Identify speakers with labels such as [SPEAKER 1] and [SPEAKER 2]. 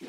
[SPEAKER 1] you